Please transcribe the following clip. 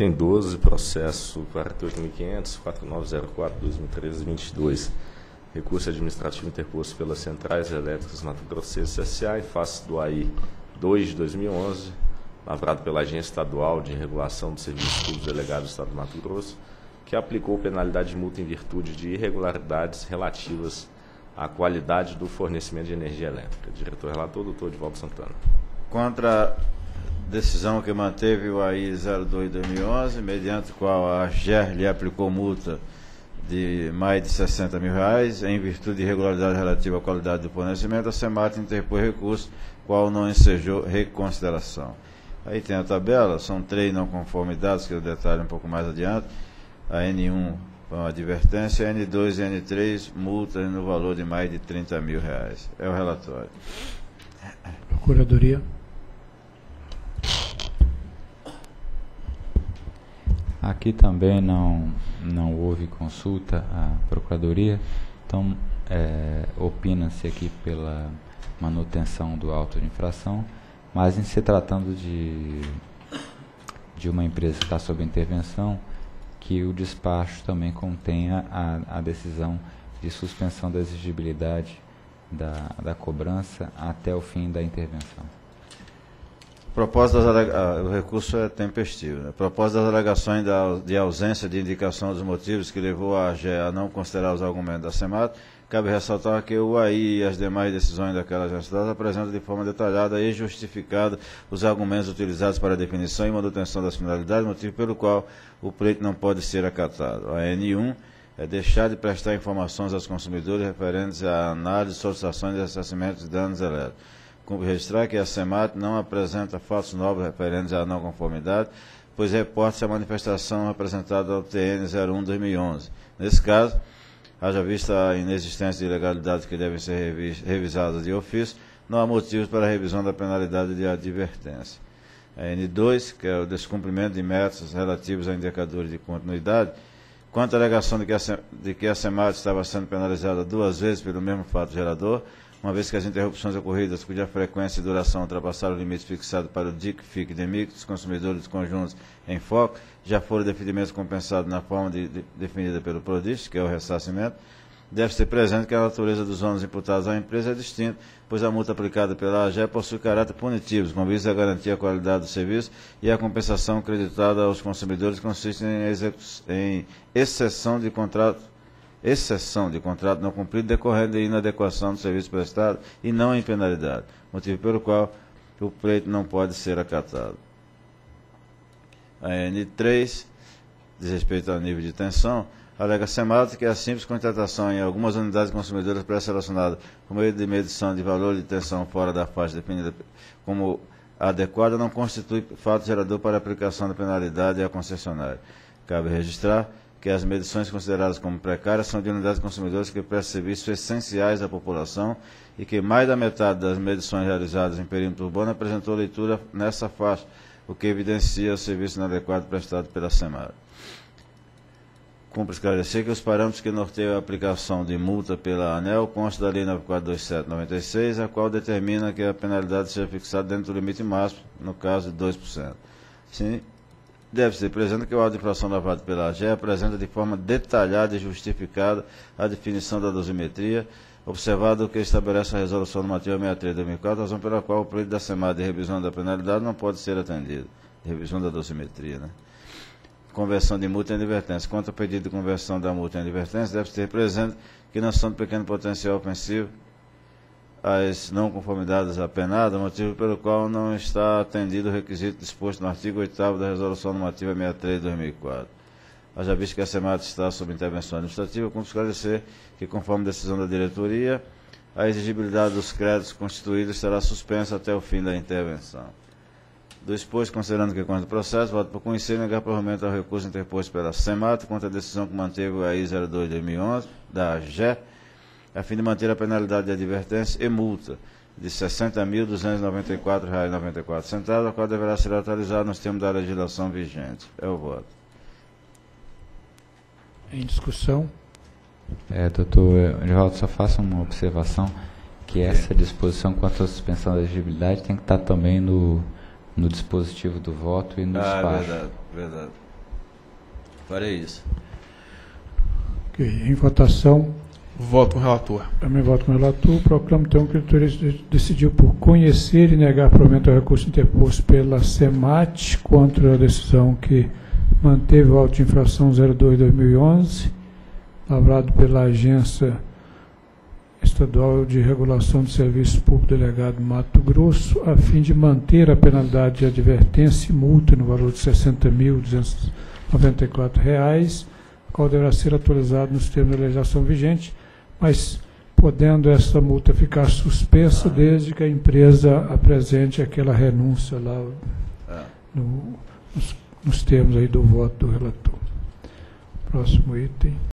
item 12, processo 48.500, 4904, 2013, 22. Recurso administrativo interposto pelas Centrais Elétricas Mato Grossense S.A. em face do AI 2 de 2011, lavrado pela Agência Estadual de Regulação dos Serviços Públicos Delegado do Estado do Mato Grosso, que aplicou penalidade de multa em virtude de irregularidades relativas à qualidade do fornecimento de energia elétrica. Diretor relator, doutor Edvaldo Santana. Contra decisão que manteve o AI 02-2011, mediante qual a AGER lhe aplicou multa de mais de 60 mil reais, em virtude de irregularidade relativa à qualidade do fornecimento, a SEMAT interpôs recurso, qual não ensejou reconsideração. Aí tem a tabela, são três não conformidades, que eu detalho um pouco mais adiante. A N1 uma advertência, N2 e N3 multas no valor de mais de 30 mil reais. É o relatório. Procuradoria. Aqui também não, não houve consulta à Procuradoria, então é, opina-se aqui pela manutenção do auto de infração, mas em se tratando de, de uma empresa que está sob intervenção, que o despacho também contenha a, a decisão de suspensão da exigibilidade da, da cobrança até o fim da intervenção. Propósito das ah, o recurso é tempestivo. Né? Propósito das alegações da, de ausência de indicação dos motivos que levou a AGE a não considerar os argumentos da SEMAT, cabe ressaltar que o AI e as demais decisões daquela agência apresentam de forma detalhada e justificada os argumentos utilizados para a definição e manutenção das finalidades, motivo pelo qual o pleito não pode ser acatado. A N1 é deixar de prestar informações aos consumidores referentes à análise, solicitações e ressarcimento de danos elétricos Cumpre registrar que a SEMAT não apresenta fatos novos referentes à não conformidade, pois reporta-se a manifestação apresentada ao TN 01-2011. Nesse caso, haja vista a inexistência de ilegalidades que devem ser revisadas de ofício, não há motivos para a revisão da penalidade de advertência. A N2, que é o descumprimento de metas relativos a indicadores de continuidade, quanto à alegação de que a, de que a SEMAT estava sendo penalizada duas vezes pelo mesmo fato gerador, uma vez que as interrupções ocorridas cuja frequência e duração ultrapassaram o limite fixado para o DIC, FIC e DEMIC dos consumidores conjuntos em foco, já foram devidamente compensados na forma de, de, definida pelo PRODIST, que é o ressarcimento, deve ser presente que a natureza dos ônus imputados à empresa é distinta, pois a multa aplicada pela AGE possui caráter punitivo, com vista a garantir a qualidade do serviço e a compensação creditada aos consumidores consiste em, em exceção de contrato exceção de contrato não cumprido decorrendo de inadequação do serviço prestado e não em penalidade, motivo pelo qual o pleito não pode ser acatado. A N3, diz respeito ao nível de tensão, alega SEMAT que a simples contratação em algumas unidades consumidoras pré-selecionadas por meio de medição de valor de tensão fora da faixa definida como adequada não constitui fato gerador para aplicação da penalidade à concessionária. Cabe registrar que as medições consideradas como precárias são de unidades consumidoras que prestam serviços essenciais à população e que mais da metade das medições realizadas em perímetro urbano apresentou leitura nessa faixa, o que evidencia o serviço inadequado prestado pela SEMAR. Cumpre esclarecer que os parâmetros que norteiam a aplicação de multa pela ANEL constam da Lei 942796, a qual determina que a penalidade seja fixada dentro do limite máximo, no caso de 2%. Sim, Deve ser presente que o auto de infração lavado pela AGE apresenta de forma detalhada e justificada a definição da dosimetria, observado o que estabelece a resolução normativa 63 de 2004, razão pela qual o pleito da SEMAD de revisão da penalidade não pode ser atendido. Revisão da dosimetria, né? Conversão de multa em advertência. Quanto ao pedido de conversão da multa em advertência, deve ter presente que não são de pequeno potencial ofensivo as não conformidades apenadas, motivo pelo qual não está atendido o requisito disposto no artigo 8 da Resolução Normativa 63 de 2004. Haja visto que a SEMAT está sob intervenção administrativa, como esclarecer que, conforme decisão da diretoria, a exigibilidade dos créditos constituídos será suspensa até o fim da intervenção. Do exposto, considerando que consta o processo, voto por conhecer e negar provimento ao recurso interposto pela SEMAT contra a decisão que manteve o AI 02 de 2011, da AGE, a fim de manter a penalidade de advertência e multa de R$ 60.294,94, a qual deverá ser atualizada nos termos da legislação vigente. É o voto. Em discussão. É, doutor Geraldo, só faça uma observação que essa disposição quanto à suspensão da elegibilidade tem que estar também no, no dispositivo do voto e no ah, despacho. verdade, verdade. Farei isso. Ok. Em votação, Voto com o relator. também voto com o relator. Proclamo então que a diretoria de- decidiu por conhecer e negar provimento ao recurso interposto pela SEMAT contra a decisão que manteve o auto de infração 02-2011, lavrado pela Agência Estadual de Regulação de Serviços Públicos Delegado Mato Grosso, a fim de manter a penalidade de advertência e multa no valor de R$ 60.294, qual deverá ser atualizado nos termos da legislação vigente, mas podendo essa multa ficar suspensa desde que a empresa apresente aquela renúncia lá É. no- nos, nos termos aí do voto do relator. Próximo item.